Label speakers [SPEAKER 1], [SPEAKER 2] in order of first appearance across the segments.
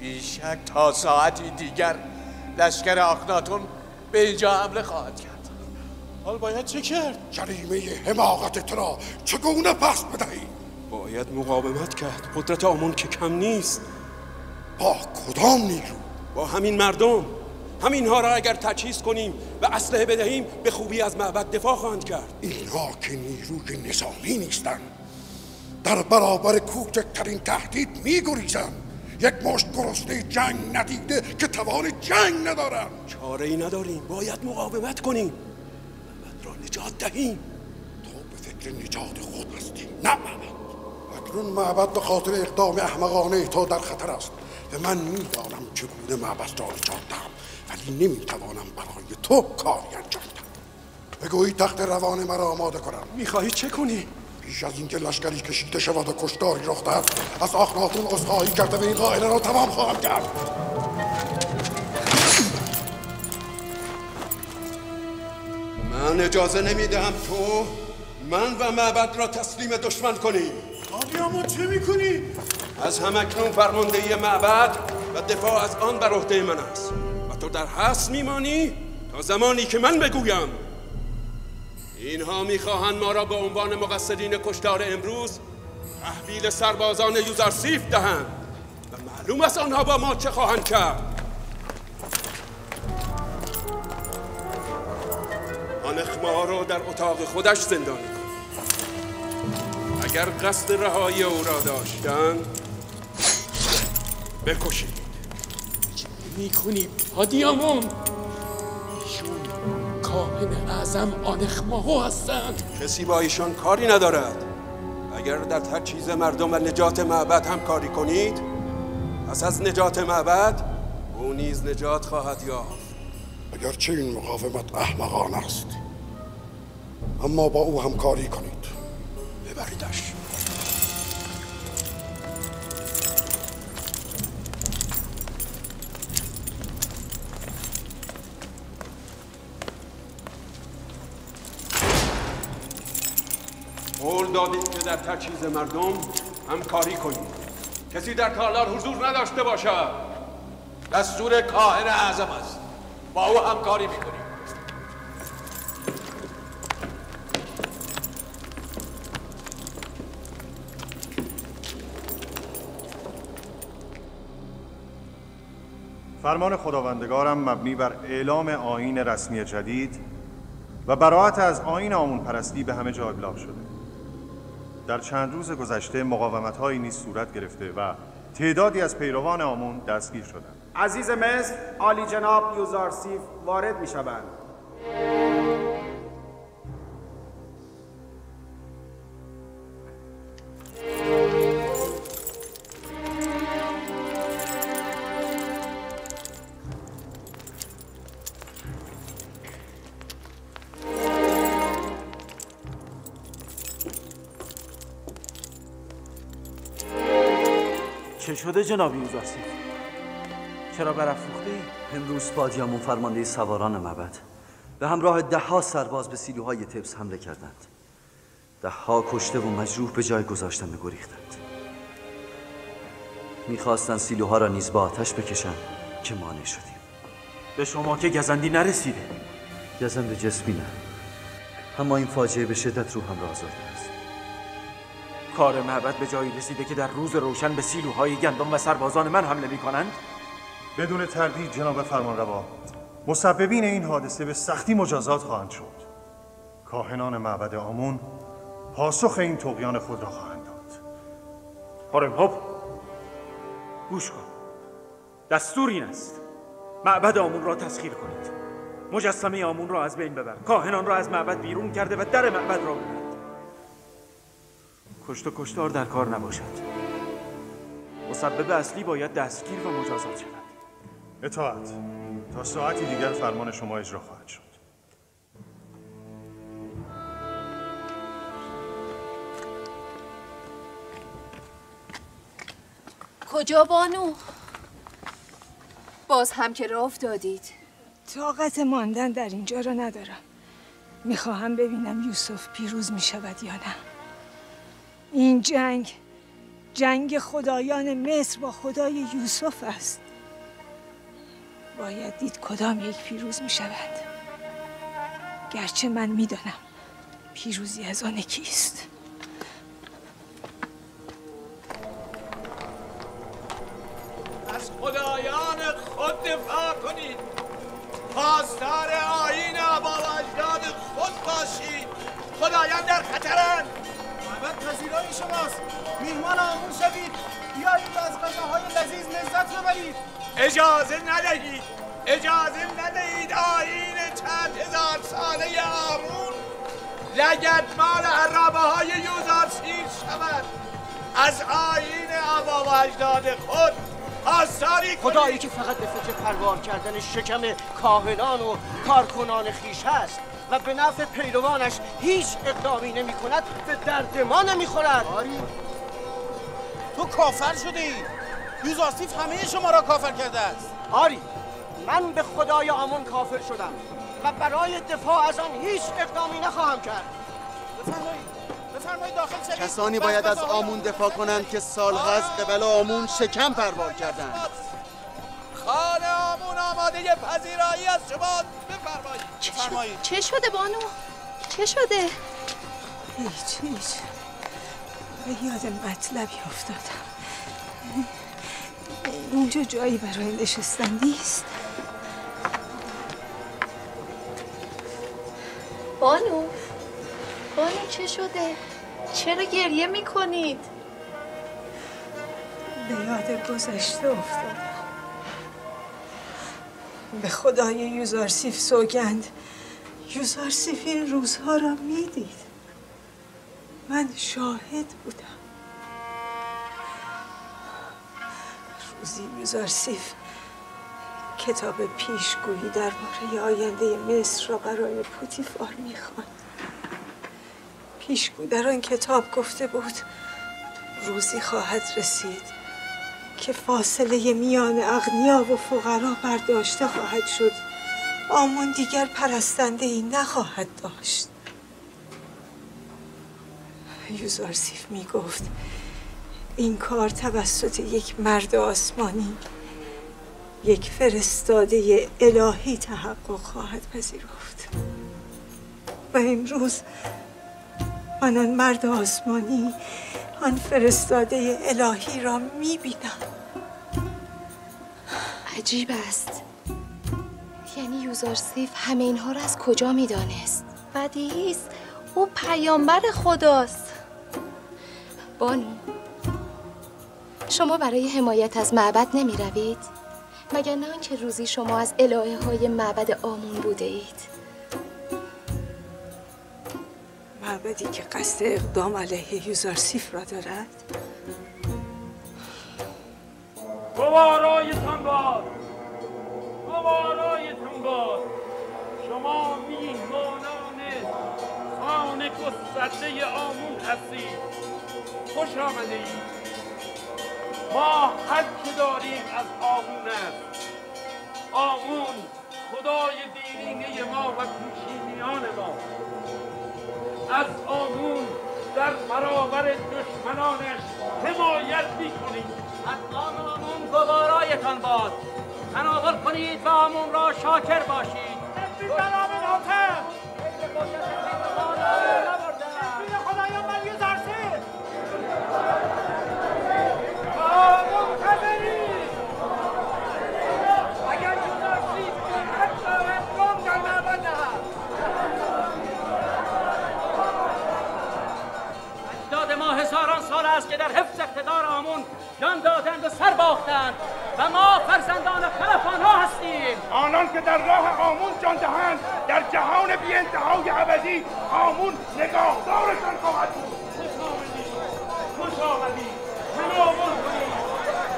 [SPEAKER 1] بیشک تا ساعتی دیگر لشکر آخناتون به اینجا حمله خواهد کرد.
[SPEAKER 2] حال باید چه کرد؟
[SPEAKER 3] جریمه حماقت تو را چگونه پس بدهیم
[SPEAKER 2] باید مقاومت کرد. قدرت آمون که کم نیست.
[SPEAKER 3] با کدام نیرو؟
[SPEAKER 2] با همین مردم. همینها را اگر تجهیز کنیم و اسلحه بدهیم به خوبی از معبد دفاع خواهند کرد.
[SPEAKER 3] اینها که نیروی نظامی نیستند در برابر کوچکترین تهدید میگریزند. یک مشت گرسنه جنگ ندیده که توان جنگ ندارند
[SPEAKER 2] چاره ای نداریم. باید مقاومت کنیم. معبد را نجات دهیم.
[SPEAKER 3] تو به فکر نجات خود هستی نه معبد اکنون معبد به خاطر اقدام احمقانه تو در خطر است. و من می‌دانم چگونه معبد را نجات دهم ولی نمی‌توانم برای تو کاری انجام دهم. بگویی تخت روان مرا آماده کنم.
[SPEAKER 2] می‌خواهی چه کنی؟
[SPEAKER 3] پیش از اینکه لشکری کشیده شود و کشتاری رخ دهد از آخناتون عذرخواهی کرده و این قائله را تمام خواهم کرد.
[SPEAKER 2] من اجازه نمی‌دهم تو من و معبد را تسلیم دشمن کنی.
[SPEAKER 4] اما چه می‌کنی؟
[SPEAKER 2] از همکنون فرماندهی معبد و دفاع از آن بر عهده من است. و تو در حس میمانی تا زمانی که من بگویم. اینها می‌خواهند ما را به عنوان مقصدین کشتار امروز تحویل سربازان یوزارسیف دهند و معلوم است آنها با ما چه خواهند کرد. آنخ ما را در اتاق خودش زندانی کن اگر قصد رهایی او را داشتند بکشید.
[SPEAKER 4] می‌کنی؟ پادیامون کاهن اعظم آنخماهو هستند.
[SPEAKER 2] کسی با ایشان کاری ندارد. اگر در تجهیز مردم و نجات معبد هم کاری کنید پس از نجات معبد او نیز نجات خواهد یافت.
[SPEAKER 3] اگرچه این مقاومت احمقان است اما با او همکاری کنید. ببریدش.
[SPEAKER 2] دادید که در تجهیز مردم همکاری کنید کسی در تالار حضور نداشته باشد.
[SPEAKER 1] دستور کاهن اعظم است. با او همکاری می‌کنیم.
[SPEAKER 5] فرمان خداوندگارم مبنی بر اعلام آیین رسمی جدید و براعت از آیین آمون پرستی به همه جا ابلاغ شده. در چند روز گذشته مقاومت هایی نیز صورت گرفته و تعدادی از پیروان آمون دستگیر شدند.
[SPEAKER 6] عزیز مصر عالی جناب یوزارسیف وارد می شوند
[SPEAKER 7] شده جناب یوزارسیف؟ چرا برافروخته ای؟
[SPEAKER 8] امروز پادیامون فرمانده سواران معبد. به همراه ده ها سرباز به سیلوهای تبس حمله کردند. ده ها کشته و مجروح به جای گذاشتن و گریختند. می‌خواستند سیلوها را نیز با آتش بکشند که مانع شدیم.
[SPEAKER 7] به شما که گزندی نرسیده.
[SPEAKER 8] گزند جسمی نه. اما این فاجعه به شدت روحم را آزرده. است
[SPEAKER 7] کار معبد به جایی رسیده که در روز روشن به سیلوهای گندم و سربازان من حمله می کنند؟
[SPEAKER 5] بدون تردید جناب فرمانروا مسببین این حادثه به سختی مجازات خواهند شد. کاهنان معبد آمون پاسخ این تقیان خود را خواهند داد.
[SPEAKER 7] هارم هاپ گوش کن. دستور این است. معبد آمون را تسخیر کنید. مجسمه آمون را از بین ببر. کاهنان را از معبد بیرون کرده و در معبد را ببند کشت و کشتار در کار نباشد. مسبب اصلی باید دستگیر و مجازات شود.
[SPEAKER 5] اطاعت. تا ساعتی دیگر فرمان شما اجرا خواهد شد.
[SPEAKER 9] کجا بانو؟ باز هم که راه افتادید.
[SPEAKER 10] طاقت ماندن در اینجا را ندارم. می‌خواهم ببینم یوسف پیروز می‌شود یا نه. این جنگ جنگ خدایان مصر با خدای یوسف است. باید دید کدام یک پیروز می شود گرچه من می‌دانم پیروزی از آن کیست.
[SPEAKER 1] از خدایان خود دفاع کنید. پاسدار آین آبا اجداد خود باشید. خدایان در خطرند.
[SPEAKER 11] معبد پذیرای شماست. میهمان آمون شوید. بیایید از غذاهای لذیذ لذت ببرید.
[SPEAKER 1] اجازه ندهید. اجازه ندهید آین چند هزار ساله آمون لگدمال عرابه های یوزار سیر شود. از آین آبا و اجداد خود آثاری
[SPEAKER 11] خدایی که فقط به فکر پروار کردن شکم کاهنان و کارکنان خیش هست و به نفع پیروانش هیچ اقدامی نمی کند به درد ما نمی خورد
[SPEAKER 12] تو کافر شده ای یوزاسیف همه شما را کافر کرده است.
[SPEAKER 11] آری من به خدای آمون کافر شدم و برای دفاع از آن هیچ اقدامی نخواهم کرد.
[SPEAKER 12] بفرمایید.
[SPEAKER 13] کسانی باید از آمون دفاع کنند که سالها از قبل آمون شکم پروار کردند.
[SPEAKER 1] خان آمون آماده پذیرایی از شما. بفرمایید.
[SPEAKER 12] بفرمایید.
[SPEAKER 9] چه شده بانو؟ چه شده؟
[SPEAKER 10] هیچ هیچ. به یاد مطلبی افتادم. اینجا جایی برای نشستن نیست.
[SPEAKER 9] بانو؟ بانو چه شده؟ چرا گریه می‌کنید؟
[SPEAKER 10] به یاد گذشته افتادم. به خدای یوزارسیف سوگند. یوزارسیف این روزها را می‌دید. من شاهد بودم. روزی یوزارسیف کتاب پیشگویی درباره آینده مصر را برای پوتیفار می‌خواند. پیشگو در آن کتاب گفته بود روزی خواهد رسید که فاصله میان اغنیا و فقرا برداشته خواهد شد. آمون دیگر پرستنده ای نخواهد داشت. یوزارسیف می گفت این کار توسط یک مرد آسمانی یک فرستاده الهی تحقق خواهد پذیرفت. و امروز من آن مرد آسمانی آن فرستاده الهی را می‌بینم.
[SPEAKER 9] عجیب است. یعنی یوزارسیف همه اینها را از کجا می‌دانست؟ بدیهی است او پیامبر خداست. بانو شما برای حمایت از معبد نمی روید؟ مگر نه آنکه روزی شما از الهه های معبد آمون بوده اید؟
[SPEAKER 10] معبدی که قصد اقدام علیه یوزارسیف را دارد؟
[SPEAKER 4] گوارایتان باد. گوارایتان باد. شما میهمانان خان گسترده آمون هستید. خوش آمده ما هر که داریم از آمون است. آمون خدای دیرینه ما و پیشینیان ما. از آمون در برابر دشمنانش حمایت می‌کنیم.
[SPEAKER 14] از آمون گوارایتان باد. تناول کنید و آمون را شاکر باشید.
[SPEAKER 11] بنام ناتم خدایان من یوزارسیف
[SPEAKER 14] سال است که در حفظ اقتدار آمون جان دادند و سر باختند و ما فرزندان خلف آنها هستیم.
[SPEAKER 15] آنان که در راه آمون جان دهند در جهان بی انتهای ابدی آمون نگاهدارشان خواهد بود.
[SPEAKER 4] خوش آمدید تناول کنید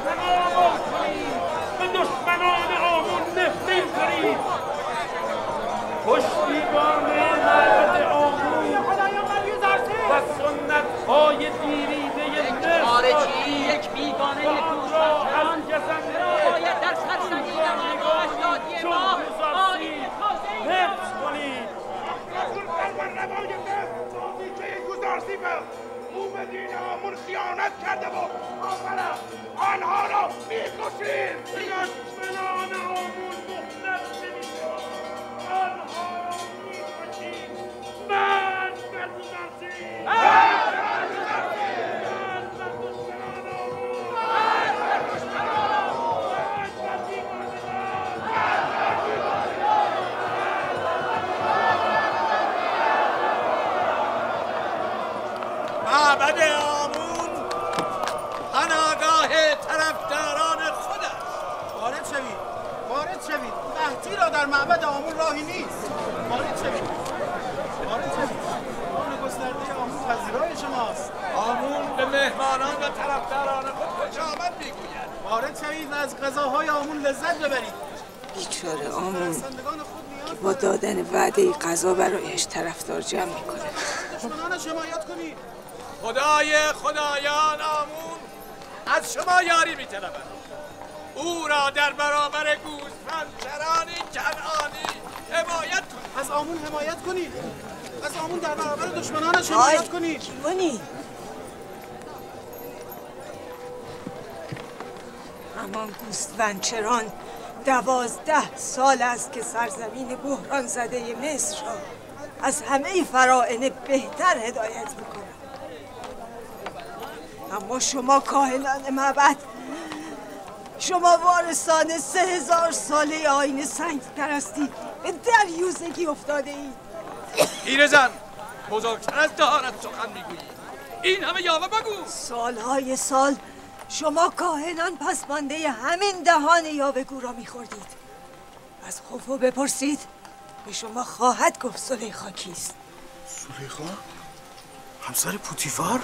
[SPEAKER 4] تناول کنید به دشمنان آمون نفرین کنید پشتیبان معبد پای دیریده یک
[SPEAKER 14] خارجی یک بیگانه
[SPEAKER 4] کوزن
[SPEAKER 14] باید در سرزمین ما اجدادی ما آیین تازه
[SPEAKER 4] حفظ کنید
[SPEAKER 15] گزارسی مومدین همون خیانت
[SPEAKER 16] کرده با، آفرم آنها را می‌کشیم دشمنان
[SPEAKER 17] همون در معبد آمون راهی نیست. وارد شوید وارد شوید آن گسترده آمون پذیرای شماست.
[SPEAKER 1] آمون به مهمانان و طرفداران خود خوش آمد می‌گوید.
[SPEAKER 17] وارد شوید و از غذاهای آمون لذت ببرید.
[SPEAKER 10] بیچاره آمون که با دادن وعده غذا برایش طرفدار جمع می‌کنه.
[SPEAKER 17] دشمنانش حمایت کنید.
[SPEAKER 1] خدای خدایان آمون از شما یاری میطلبد او را در برابر گوسفندچرانی کنعانی حمایت
[SPEAKER 17] از آمون حمایت کنید از آمون در برابر دشمنانش حمایت کنید
[SPEAKER 10] کیوانی همان گوسفندچران دوازده سال است که سرزمین بحران زده مصر را از همه فرائن بهتر هدایت می‌کنند. اما شما کاهنان معبد شما وارثان سه هزار ساله آین سنگ پرستی به دریوزگی افتاده اید.
[SPEAKER 1] پیرزن بزرگتر از دهانت سخن می‌گویی. این همه یاوه بگو.
[SPEAKER 10] سالهای سال شما کاهنان پسمانده همین دهان یاوهگو را میخوردید. از خوفو بپرسید به شما خواهد گفت سلیخا کیست
[SPEAKER 17] سلیخا؟ همسر پوتیفار؟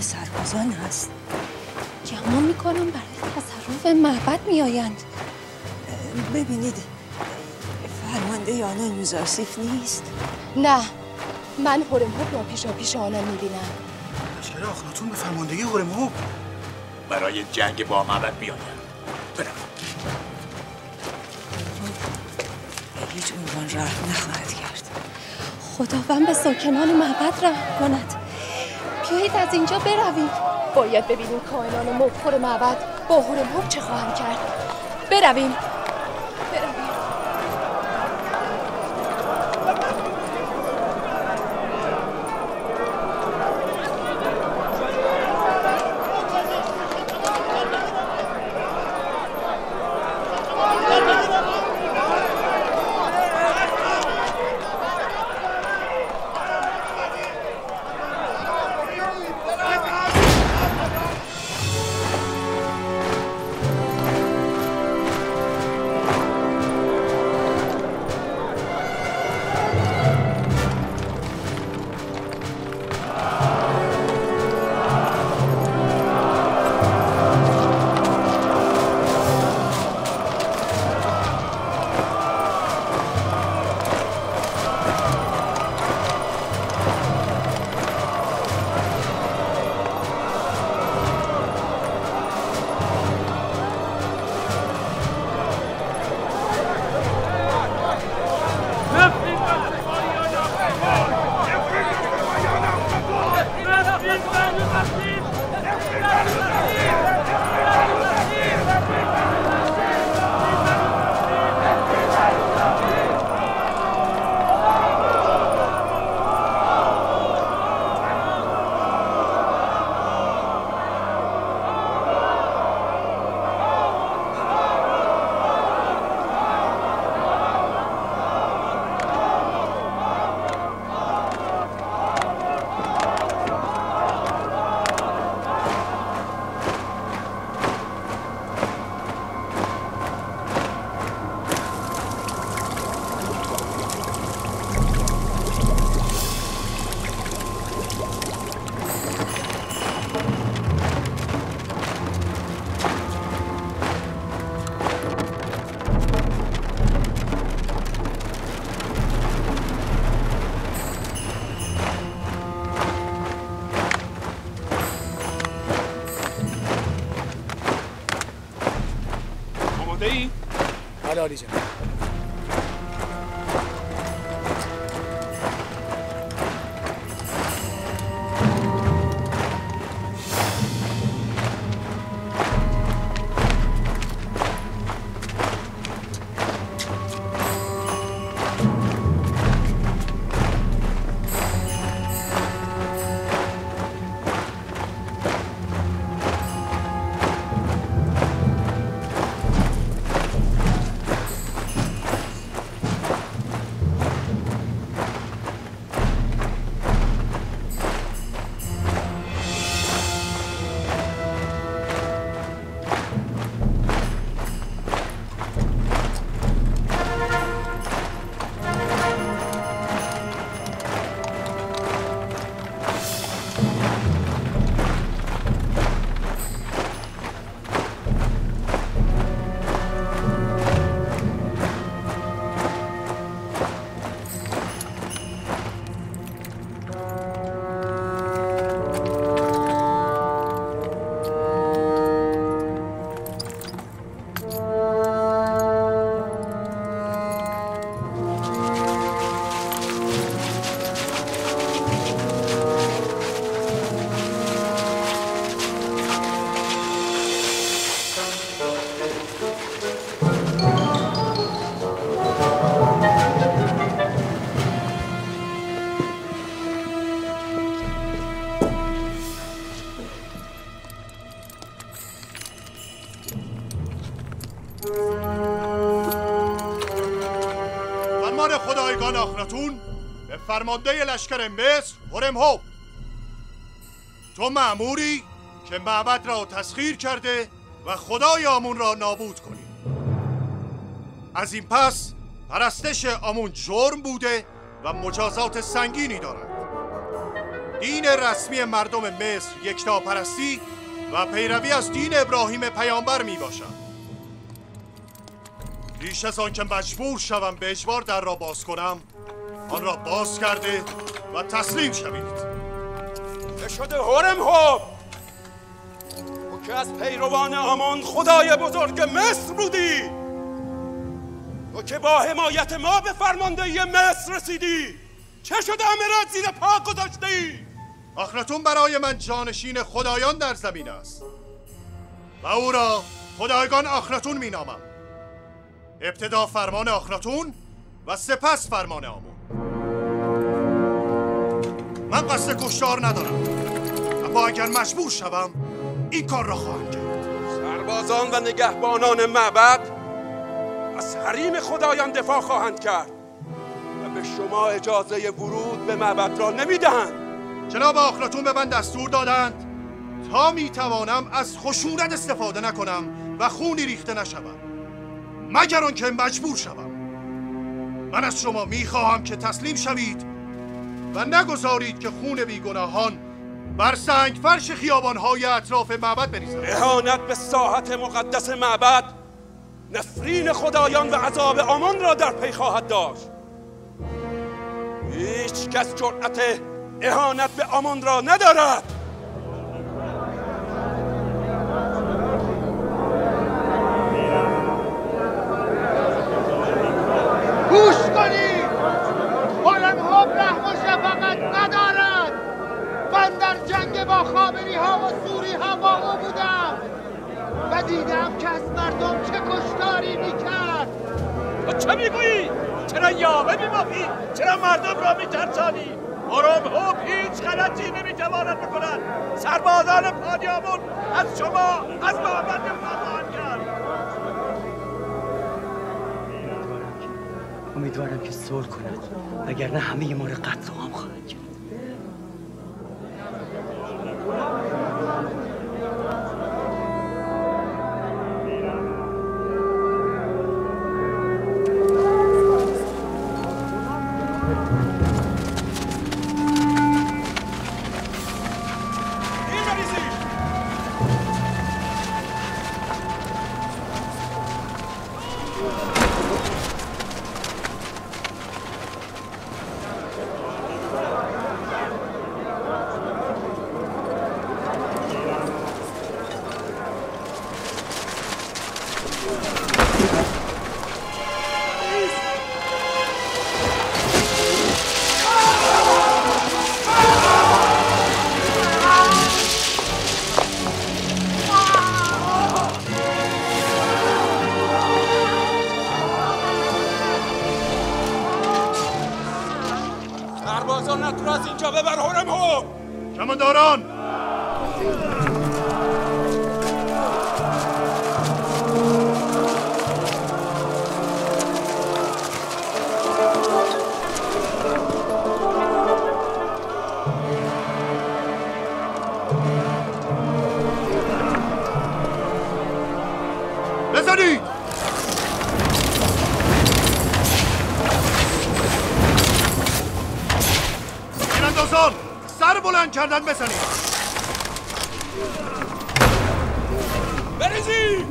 [SPEAKER 10] پای سربازان هست.
[SPEAKER 9] گمان می‌کنم برای تصرف معبد میآیند.
[SPEAKER 10] ببینید فرمانده آنان یوزارسیف نیست؟
[SPEAKER 9] نه من هورمهوب را پیشا پیش آنان می‌بینم.
[SPEAKER 17] لشکر آخناتون به فرماندهی هورمهوب
[SPEAKER 1] برای جنگ با معبد بیاید.
[SPEAKER 10] به هیچ عنوان رحم نخواهد کرد.
[SPEAKER 9] خداوند به ساکنان معبد رحم کند. بیایید از اینجا بروید. باید ببینیم کاهنان مفخور معبد با هورمهوب چه خواهند کرد. برویم.
[SPEAKER 17] بله عالی جناب
[SPEAKER 5] فرمان فرمانده لشکر مصر هرم هوب تو معموری که معبد را تسخیر کرده و خدای آمون را نابود کنی. از این پس پرستش آمون جرم بوده و مجازات سنگینی دارد. دین رسمی مردم مصر یکتا پرستی و پیروی از دین ابراهیم پیامبر می باشد. پیش از آن که مجبور شوم به اجبار در را باز کنم آن را باز کرده و تسلیم شوید.
[SPEAKER 2] شده هرم هوب. او که از پیروان آمان خدای بزرگ مصر بودی. تو که با حمایت ما به فرماندهی مصر رسیدی. چه شده همه را زیر پا گذاشته ای؟
[SPEAKER 5] آخناتون برای من جانشین خدایان در زمین است. و او را خدایگان آخناتون می نامم ابتدا فرمان آخناتون و سپس فرمان آمون من قصد کشتار ندارم. اما اگر مجبور شوم این کار را خواهم کرد.
[SPEAKER 2] سربازان و نگهبانان معبد از حریم خدایان دفاع خواهند کرد و به شما اجازه ورود به معبد را نمی‌دهند.
[SPEAKER 5] جناب آخناتون به من دستور دادند تا می توانم از خشونت استفاده نکنم و خونی ریخته نشوم. مگر آنکه مجبور شوم. من از شما می خواهم که تسلیم شوید و نگذارید که خون بیگناهان بر سنگ فرش خیابانهای اطراف معبد بریزد
[SPEAKER 2] اهانت به ساحت مقدس معبد نفرین خدایان و عذاب آمان را در پی خواهد داشت. هیچ کس جرأت اهانت به آمان را ندارد
[SPEAKER 16] گوش کنید هرم هوب رحم و شفقت ندارد من در جنگ با خامنی ها و سوری ها با او بودم و دیدم که از مردم چه کشتاری می‌کرد
[SPEAKER 14] چه می‌گویی؟ چرا یاوه میبافی؟ چرا مردم را میترسانی؟ هرم هوب هیچ غلطی نمی‌تواند بکند سربازان پادیامون از شما از محمد خواهند کرد
[SPEAKER 18] امیدوارم که صلح کند وگرنه همه ما را قتل عام خواهند کرد
[SPEAKER 2] سربازانت را از اینجا ببر هرم هو.
[SPEAKER 5] کمانداران بلند کردن بزنید.
[SPEAKER 2] بریزی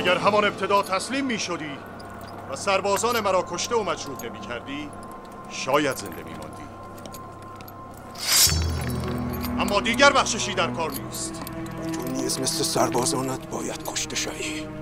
[SPEAKER 5] اگر همان ابتدا تسلیم می شدی و سربازان مرا کشته و مجروح نمی کردی شاید زنده می ماندی اما دیگر بخششی در کار نیست.
[SPEAKER 2] تو نیز مثل سربازانت باید کشته شوی.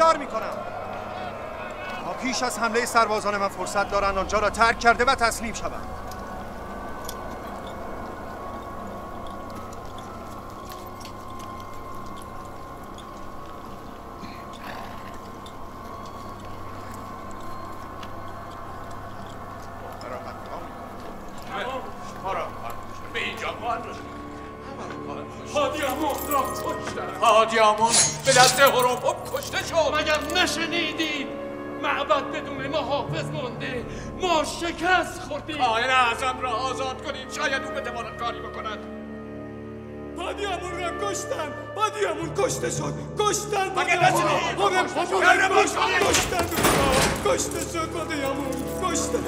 [SPEAKER 1] اخدار می‌کنم. تا پیش از حمله سربازان من فرصت دارند آنجا را ترک کرده و تسلیم شوند.
[SPEAKER 19] کاری بکند.
[SPEAKER 20] بادیامون را کشتن بادیامون کشته شد کشتن بادیامون
[SPEAKER 19] نشنیدید؟
[SPEAKER 20] آره،
[SPEAKER 19] کشتن.
[SPEAKER 20] بادیامون
[SPEAKER 19] کشتن.
[SPEAKER 20] کشته شد بادیامون کشتن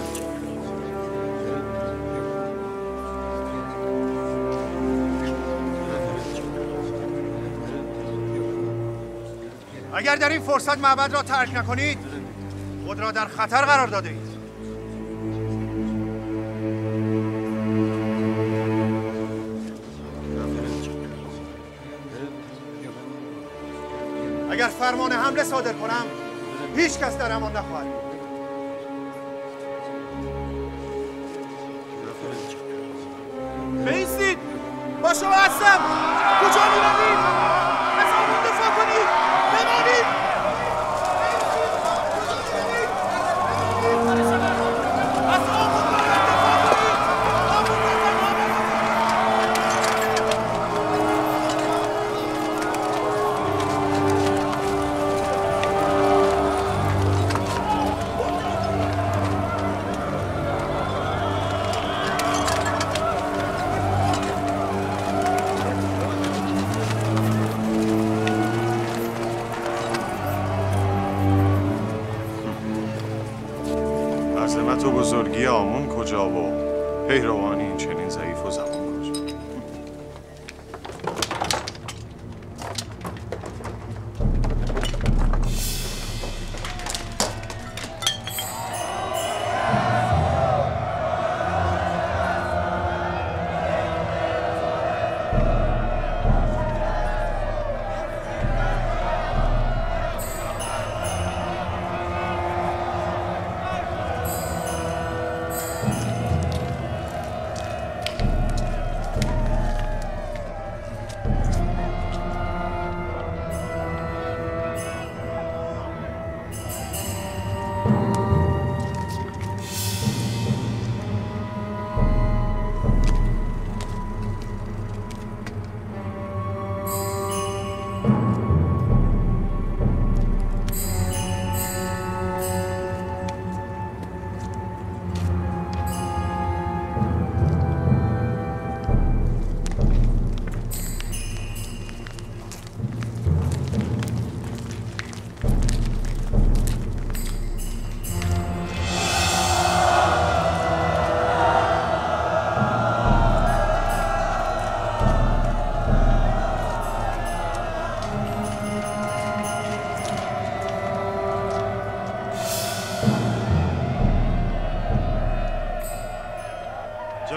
[SPEAKER 1] اگر در این فرصت معبد را ترک نکنید خود را در خطر قرار داده اید. فرمان حمله صادر کنم هیچ کس در امان نخواهد.
[SPEAKER 17] بیستید با شما هستم
[SPEAKER 5] و پیروان این چنین ضعیف و زبان.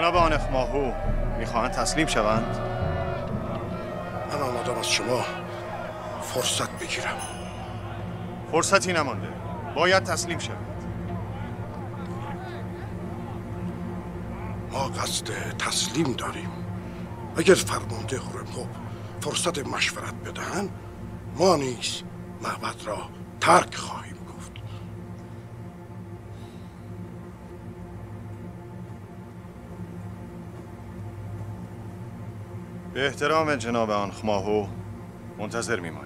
[SPEAKER 5] جناب آنخ ماهو می‌خواهند تسلیم شوند؟
[SPEAKER 3] من آمدم از شما فرصت بگیرم.
[SPEAKER 5] فرصتی نمانده. باید تسلیم شوید.
[SPEAKER 3] ما قصد تسلیم داریم. اگر فرمانده هورمهوب فرصت مشورت بدهند ما نیز معبد را ترک خواهیم.
[SPEAKER 5] به احترام جناب آنخ ماهو منتظر میمانیم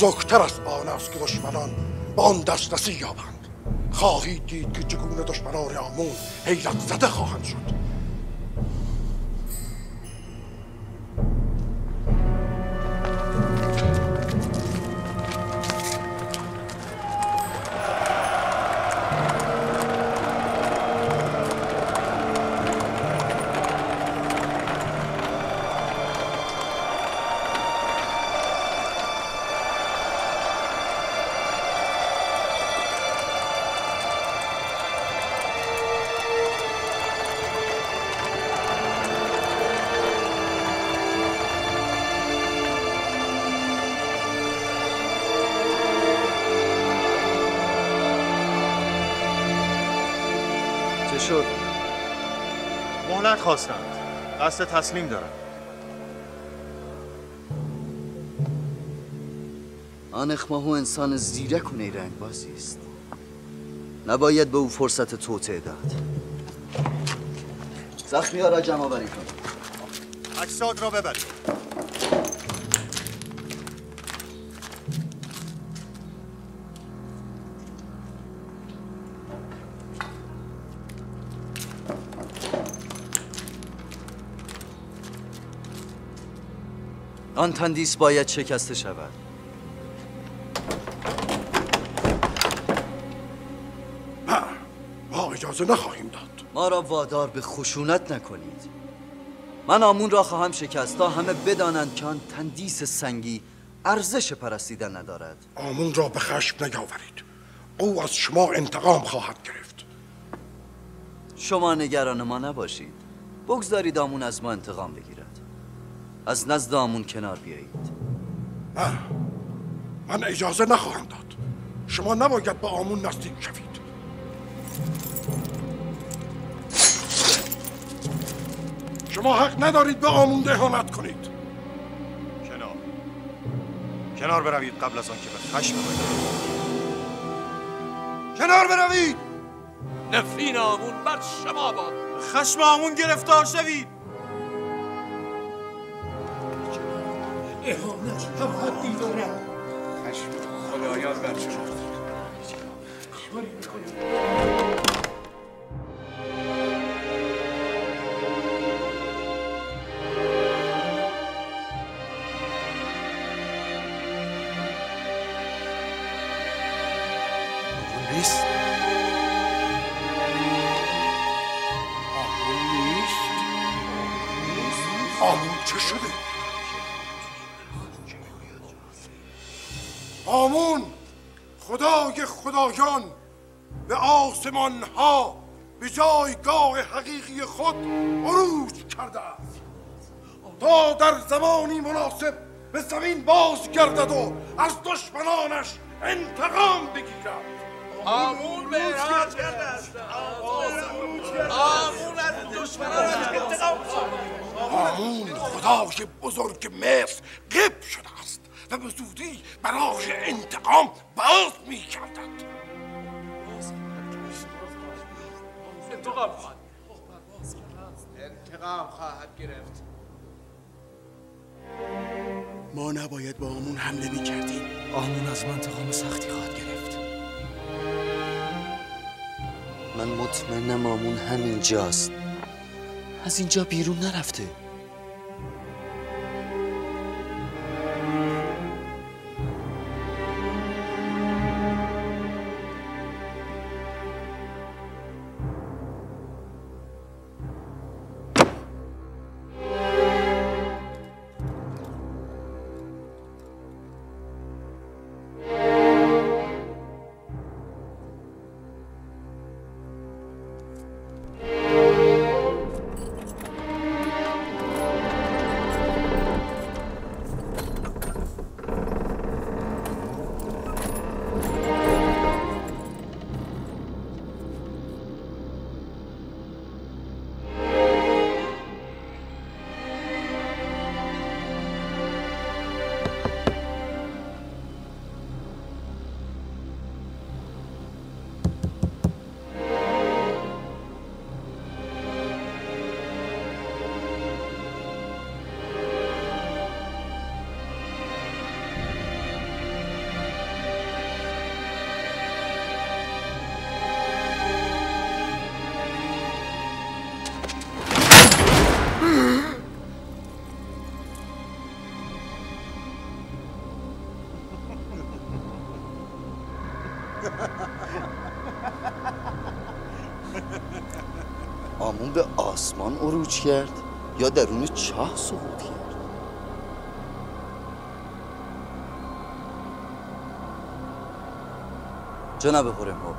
[SPEAKER 3] بزرگتر از آن است که دشمنان به آن دسترسی یابند. خواهید دید که چگونه دشمنان آمون حیرت زده خواهند شد.
[SPEAKER 5] مهلت خواستند قصد تسلیم دارم.
[SPEAKER 8] آن اخماهو انسان زیرک و نیرنگ بازی است. نباید به او فرصت توطعه داد. زخمی ها را جمع بری کن.
[SPEAKER 5] اجساد را ببرید.
[SPEAKER 8] آن تندیس باید شکسته شود.
[SPEAKER 3] ما اجازه نخواهیم داد.
[SPEAKER 8] ما را وادار به خشونت نکنید. من آمون را خواهم شکست تا همه بدانند که آن تندیس سنگی ارزش پرستیدن ندارد.
[SPEAKER 3] آمون را به خشم نیاورید. او از شما انتقام خواهد گرفت.
[SPEAKER 8] شما نگران ما نباشید. بگذارید آمون از ما انتقام بگیرد. از نزد آمون کنار بیایید.
[SPEAKER 3] نه من اجازه نخواهم داد. شما نباید به آمون نزدیک شوید. شما حق ندارید به آمون دهانت کنید.
[SPEAKER 5] کنار. کنار بروید قبل از آنکه به خشم ببرید
[SPEAKER 21] کنار بروید!
[SPEAKER 14] نفرین آمون بر شما باد.
[SPEAKER 21] خشم آمون گرفتار شوید!
[SPEAKER 4] اهانت هم حدی دارد.
[SPEAKER 1] خشم خدایان بر شما.
[SPEAKER 3] آسمان ها به جایگاه حقیقی خود عروج کرده است. تا در زمانی مناسب به زمین باز گردد و از دشمنانش انتقام بگیرد.
[SPEAKER 14] آمون به احراج کرده است. آمون از دشمنانش انتقام
[SPEAKER 3] آمون خدای بزرگ مصر قب شده است و به زودی برای انتقام باز می کردد
[SPEAKER 1] انتقام خواهد انتقام خواهد گرفت.
[SPEAKER 22] ما نباید با آمون حمله می کردیم
[SPEAKER 8] آمون از من انتقام سختی خواهد گرفت. من مطمئنم آمون همینجاست. از اینجا بیرون نرفته.
[SPEAKER 22] عروج کرد یا درون چاه سقوط کرد؟ جناب هورمهوب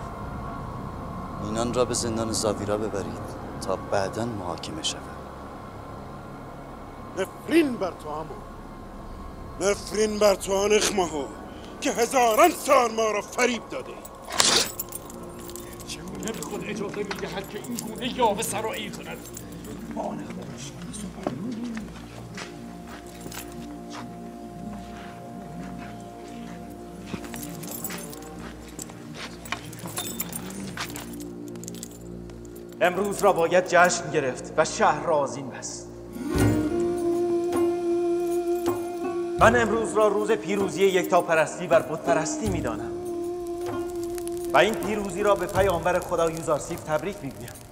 [SPEAKER 22] اینان را به زندان زاویرا ببرید تا بعدا محاکمه شود
[SPEAKER 3] نفرین بر تو همون نفرین بر تو آن اخمهو که هزاران سال ما را فریب داده.
[SPEAKER 4] چگونه به خود اجازه می‌دهد که این گونه یاوه سرایی کند؟
[SPEAKER 7] امروز را باید جشن گرفت و شهر را آذین بست من امروز را روز پیروزی یکتا پرستی بر بت پرستی می دانم. و این پیروزی را به پیامبر خدا یوزارسیف تبریک می‌گویم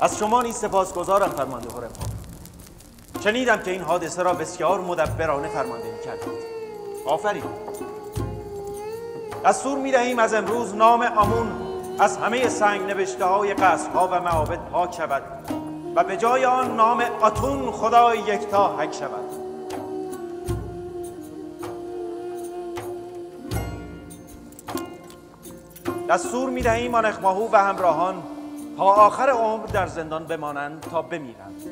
[SPEAKER 7] از شما نیز سپاسگزارم فرمانده هرم شنیدم که این حادثه را بسیار مدبرانه فرماندهی کردید. آفرین. دستور می دهیم از امروز نام آمون از همه سنگ نوشته های قصرها و معابد پاک شود و به جای آن نام آتون خدای یکتا حک شود. دستور می دهیم آن اخماهو و همراهان تا آخر عمر در زندان بمانند تا بمیرند.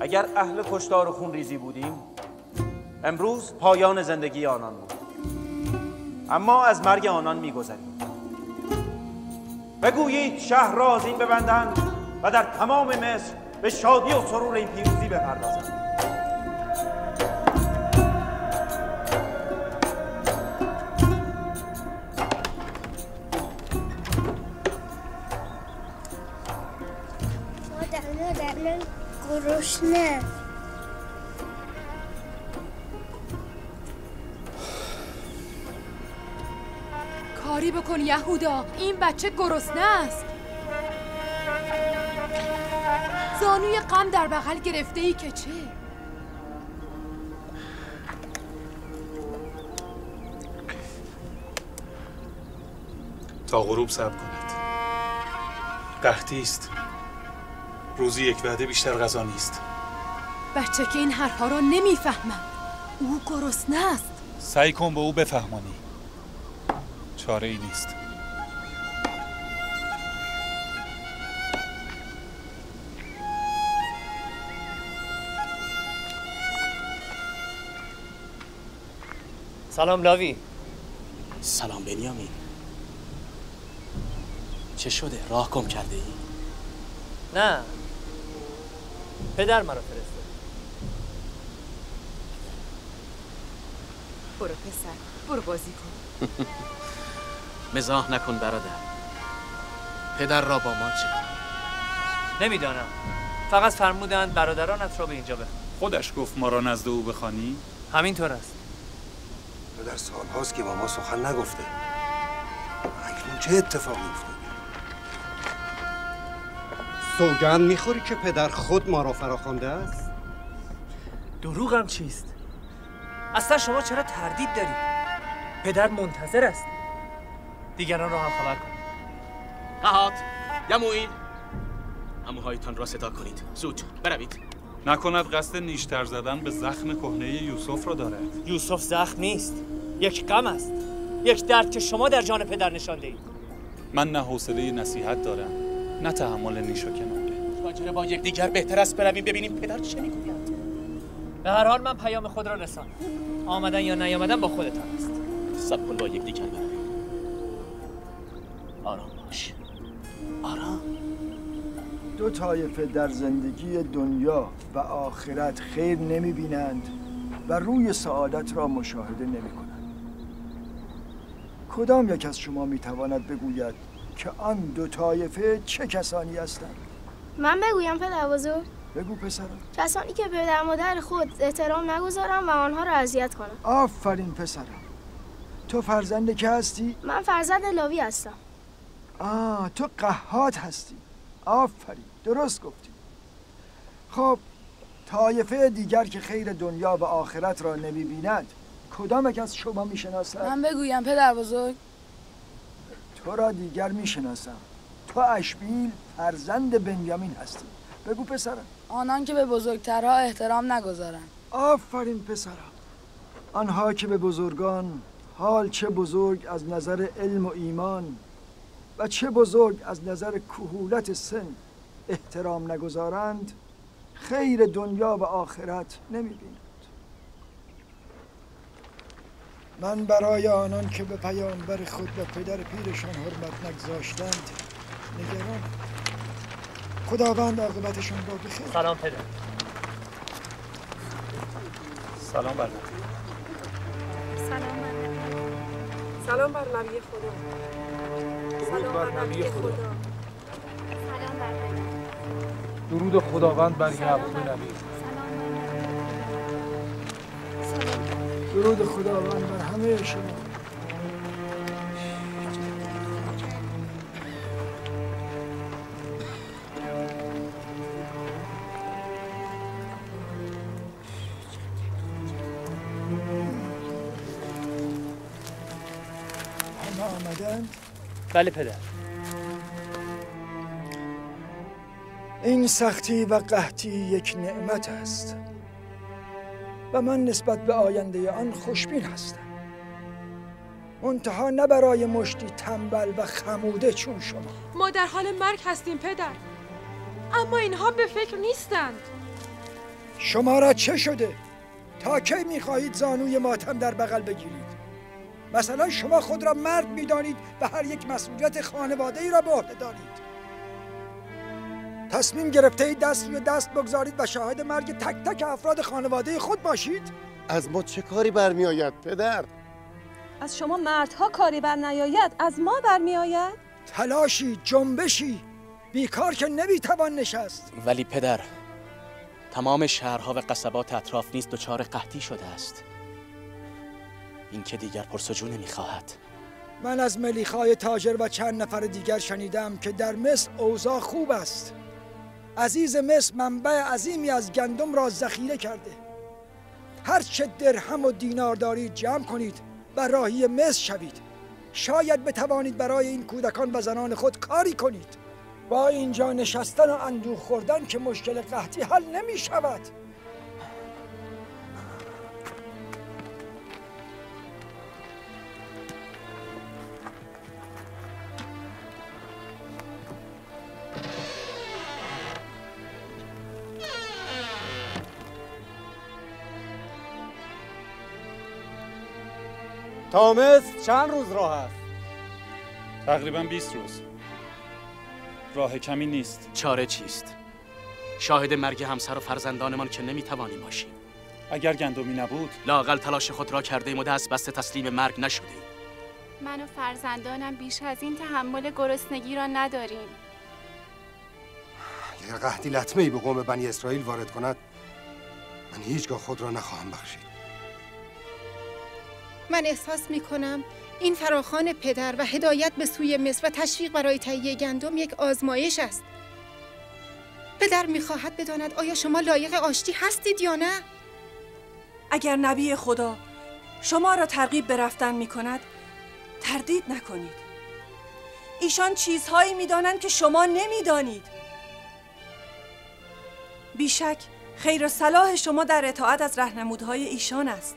[SPEAKER 7] اگر اهل کشتار و خون ریزی بودیم امروز پایان زندگی آنان بود. اما از مرگ آنان میگذریم. بگویید شهر را از این ببندند و در تمام مصر به شادی و سرور این پیروزی بپردازند.
[SPEAKER 23] گرسنه
[SPEAKER 9] کاری بکن یهودا این بچه گرسنه است. زانوی غم در بغل گرفته ای که چه؟
[SPEAKER 20] تا غروب صبر کنید قحطی است. روزی یک وعده بیشتر غذا نیست.
[SPEAKER 9] بچه که این حرفها را نمی‌فهمد او گرسنه است.
[SPEAKER 20] سعی کن به او بفهمانی. چاره ای نیست.
[SPEAKER 18] سلام لاوی.
[SPEAKER 11] سلام بنیامین. چه شده؟ راه گم کرده ای؟
[SPEAKER 18] نه پدر مرا فرستاد.
[SPEAKER 9] برو پسر برو بازی کن.
[SPEAKER 11] مزاح نکن برادر. پدر را با ما چه؟
[SPEAKER 18] نمی‌دانم. فقط فرمودند برادرانت را به اینجا بخوان.
[SPEAKER 20] خودش گفت ما را نزد او بخوانی؟
[SPEAKER 18] همینطور است.
[SPEAKER 24] پدر سالهاست که با ما سخن نگفته. اکنون چه اتفاقی افتاد
[SPEAKER 22] سوگند می‌خوری که پدر خود ما را فراخوانده است؟
[SPEAKER 18] دروغم چیست؟ اصلا شما چرا تردید دارید؟ پدر منتظر است. دیگران را هم خبر کن
[SPEAKER 11] هات یموئیل. اموهایتان را صدا کنید. زود بروید.
[SPEAKER 20] نکند قصد نیشتر زدن به زخم کهنه یوسف را دارد.
[SPEAKER 18] یوسف زخم نیست. یک غم است. یک درد که شما در جان پدر نشانده اید.
[SPEAKER 20] من نه حوصله نصیحت دارم. نه تحمل نیش و کناره
[SPEAKER 11] تاجر با یکدیگر بهتر است برویم ببینیم پدر چه می‌گوید.
[SPEAKER 18] به هر حال من پیام خود را رسان. آمدن یا نیامدن با خودتان است.
[SPEAKER 11] سب کن با یکدیگر برویم. آرام باش. آرام.
[SPEAKER 25] دو طایفه در زندگی دنیا و آخرت خیر نمی بینند و روی سعادت را مشاهده نمی کنند. کدام یک از شما می تواند بگوید که آن دو طایفه چه کسانی هستند؟
[SPEAKER 23] من بگویم پدر بزرگ.
[SPEAKER 25] بگو پسرم.
[SPEAKER 23] کسانی که پدر مادر خود احترام نگذارم و آنها را اذیت کنم.
[SPEAKER 25] آفرین پسرم. تو فرزند که هستی؟
[SPEAKER 23] من فرزند لاوی هستم.
[SPEAKER 25] آه تو قهات هستی. آفرین درست گفتی. خب طایفه دیگر که خیر دنیا و آخرت را نمی بیند کدام یک از شما می‌شناسد؟
[SPEAKER 26] من بگویم پدر بزرگ.
[SPEAKER 25] تو را دیگر می‌شناسم. تو اشبیل فرزند بنیامین هستی. بگو پسرم.
[SPEAKER 26] آنان که به بزرگترها احترام نگذارند.
[SPEAKER 25] آفرین پسرم آنها که به بزرگان حال چه بزرگ از نظر علم و ایمان و چه بزرگ از نظر کهولت سن احترام نگذارند خیر دنیا و آخرت نمی‌بینند. من برای آنان که به پیامبر خود و پدر پیرشان حرمت نگذاشتند نگران. خداوند عاقبتشان را بخیر.
[SPEAKER 18] سلام پدر.
[SPEAKER 20] سلام بر
[SPEAKER 27] سلام بر سلام بر نبی خدا. سلام بر نبی خدا. سلام بر
[SPEAKER 12] درود خداوند بر یعقوب نبی.
[SPEAKER 25] درود خداوند بر همه شما. همه آمدند.
[SPEAKER 18] بله پدر.
[SPEAKER 25] این سختی و قحطی یک نعمت است. و من نسبت به آینده آن خوشبین هستم. منتها نه برای مشتی تنبل و خموده چون شما.
[SPEAKER 27] ما در حال مرگ هستیم پدر. اما اینها به فکر نیستند.
[SPEAKER 25] شما را چه شده؟ تا کی می‌خواهید زانوی ماتم در بغل بگیرید؟ مثلا شما خود را مرد می‌دانید و هر یک مسئولیت خانواده ای را به عهده دارید. تصمیم گرفته اید دست روی دست بگذارید و شاهد مرگ تک تک افراد خانواده خود باشید؟
[SPEAKER 28] از ما چه کاری برمیآید پدر؟
[SPEAKER 27] از شما مردها کاری بر نیاید از ما برمیآید؟
[SPEAKER 25] تلاشی جنبشی بیکار که نمی‌توان نشست.
[SPEAKER 29] ولی پدر تمام شهرها و قصبات اطراف نیز دچار قحطی شده است. این که دیگر پرسجو نمی‌خواهد.
[SPEAKER 25] من از ملیخای تاجر و چند نفر دیگر شنیدم که در مصر اوضاع خوب است. عزیز مصر منبع عظیمی از گندم را ذخیره کرده. هر چه درهم و دینار دارید جمع کنید و راهی مصر شوید. شاید بتوانید برای این کودکان و زنان خود کاری کنید. با اینجا نشستن و اندوه خوردن که مشکل قحطی حل نمی شود
[SPEAKER 12] تا مصر چند روز راه است؟
[SPEAKER 20] تقریبا 20 روز. راه کمی نیست.
[SPEAKER 29] چاره چیست؟ شاهد مرگ همسر و فرزندانمان که نمی‌توانیم باشیم
[SPEAKER 20] اگر گندمی نبود.
[SPEAKER 29] لاقل تلاش خود را کرده و دست بسته تسلیم مرگ نشده
[SPEAKER 30] من و فرزندانم بیش از این تحمل گرسنگی را نداریم.
[SPEAKER 24] اگر قحطی لطمه ای به قوم بنی اسرائیل وارد کند من هیچگاه خود را نخواهم بخشید.
[SPEAKER 31] من احساس می کنم این فراخان پدر و هدایت به سوی مصر و تشویق برای تهیه گندم یک آزمایش است. پدر می‌خواهد بداند آیا شما لایق آشتی هستید یا نه؟
[SPEAKER 27] اگر نبی خدا شما را ترغیب به رفتن می کند تردید نکنید. ایشان چیزهایی می‌دانند که شما نمی‌دانید. بیشک خیر و صلاح شما در اطاعت از رهنمودهای ایشان است.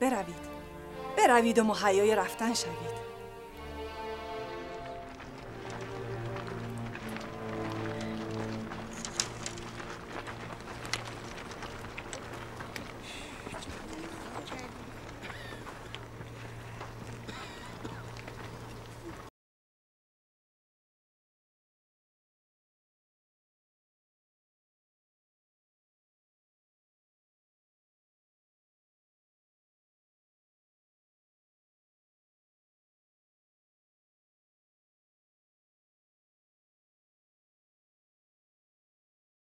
[SPEAKER 27] بروید. بروید و مهیای رفتن شوید.